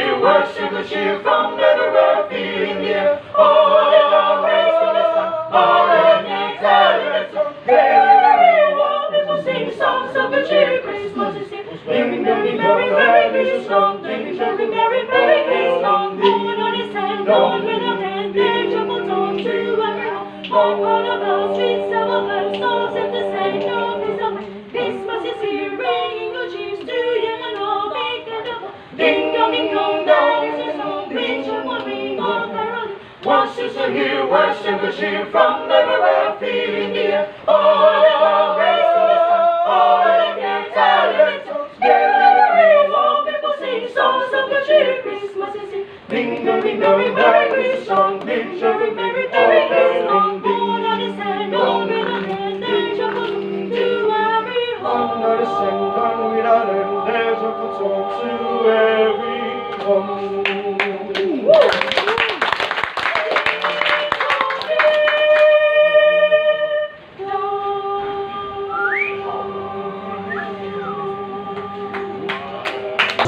here, worship and cheer from everywhere, feeling near. All in our grace in the sun, all the silence. Very, very people sing songs of good cheer. Christmas is here. Merry, merry, merry, merry, Christmas song. Merry, merry, merry, merry, Christmas song. Voices are here, worship and cheer from everywhere, feeling the to good song to every home.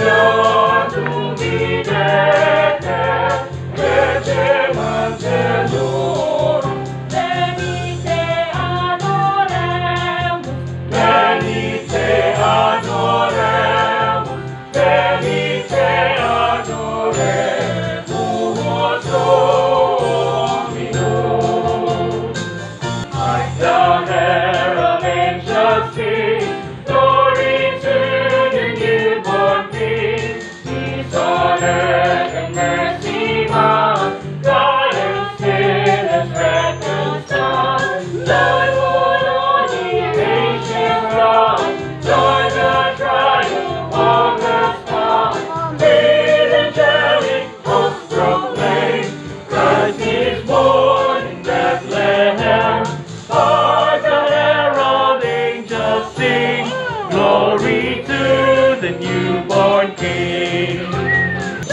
Non glory to the newborn King.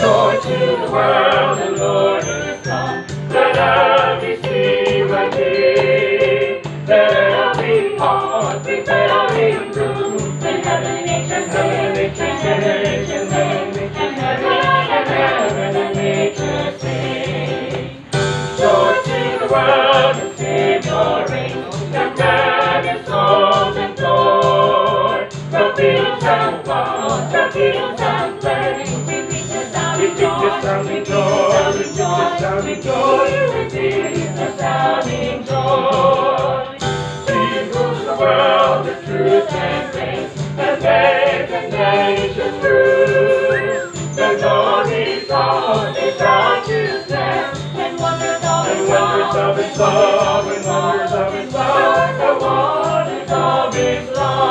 Joy to the world, the Lord is come. Let every receive a King. Let every heart prepare Him room. And heaven and nature Heaven sing. sing, nature sing, heaven and heaven and nature sing. Joy to the world, sounding joy, the sounding joy, the sounding joy. Eagles the world, the truth and grace, and nations true. The His righteousness, and wonders of and love. His love, and wonders of His love, the wonders of His love.